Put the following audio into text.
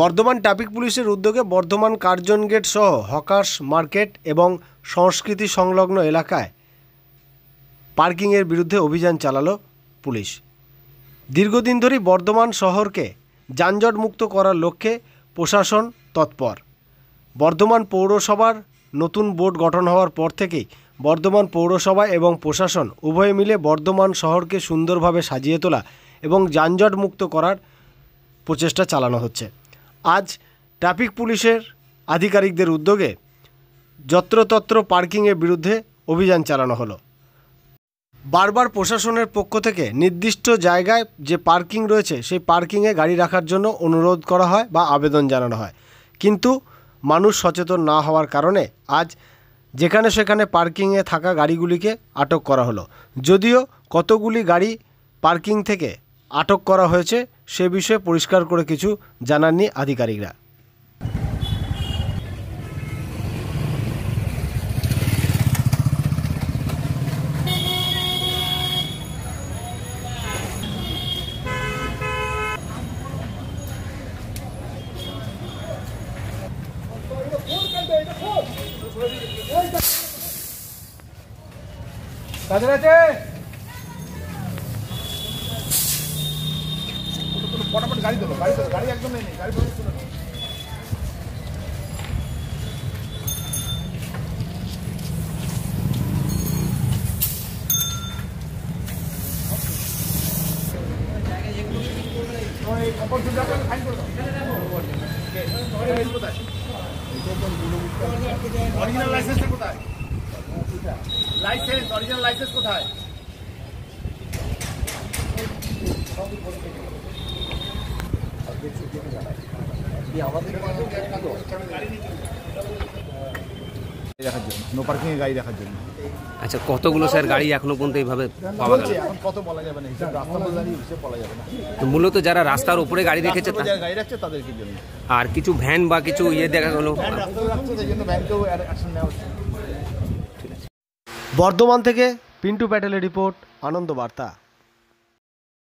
Bardhaman traffic পুলিশের উদ্যোগে Bardhaman Curzon gate সহ হকার্স মার্কেট এবং সংস্কৃতি সংলগ্ন এলাকায় পার্কিংয়ের বিরুদ্ধে অভিযান চালালো পুলিশ। দীর্ঘদিন ধরেই বর্ধমান শহরকে যানজট মুক্ত করার লক্ষ্যে প্রশাসন তৎপর। বর্ধমান পৌরসভার নতুন বোর্ড গঠন হওয়ার পর থেকেই বর্ধমান পৌরসভা এবং প্রশাসন উভয়ে মিলে বর্ধমান শহরকে সুন্দরভাবে সাজিয়ে তোলা এবং যানজট মুক্ত করার প্রচেষ্টা চালানো হচ্ছে। আজ ট্রাফিক পুলিশের আধিকারিকদের উদ্যোগে যত্রতত্র পার্কিংয়ের বিরুদ্ধে অভিযান চালানো হলো। বারবার প্রশাসনের পক্ষ থেকে নির্দিষ্ট জায়গায় যে পার্কিং রয়েছে, সেই পার্কিংয়ে গাড়ি রাখার জন্য অনুরোধ করা হয় বা আবেদন জানানো হয়। কিন্তু মানুষ সচেতন না হওয়ার কারণে আজ যেখানে সেখানে পার্কিংয়ে থাকা গাড়িগুলিকে আটক করা হলো। যদিও কতগুলি গাড়ি পার্কিং থেকে আটক করা হয়েছে। সে বিষয়ে পরিষ্কার করে কিছু জানাননি আধিকারিকরা। কাদের আছে? ফটাফট গাড়ি তোলো গাড়ি তোলো, গাড়ি একদম নেই গাড়ি ফটাফট তুলে। অরিজিনাল লাইসেন্সটা কোথায় লাইসেন্স অরিজিনাল লাইসেন্স কোথায় গাড়ি দেখার জন্য আচ্ছা কতগুলো স্যার গাড়ি এখনও পর্যন্ত এইভাবে পাওয়া গেল? কত বলা যাবে না রাস্তা তো মূলত যারা রাস্তার উপরে গাড়ি রেখেছে যারা জন্য আর কিছু ভ্যান বা কিছু ইয়ে দেখা গেলো? বর্ধমান থেকে পিন্টু প্যাটেলের রিপোর্ট, আনন্দ বার্তা।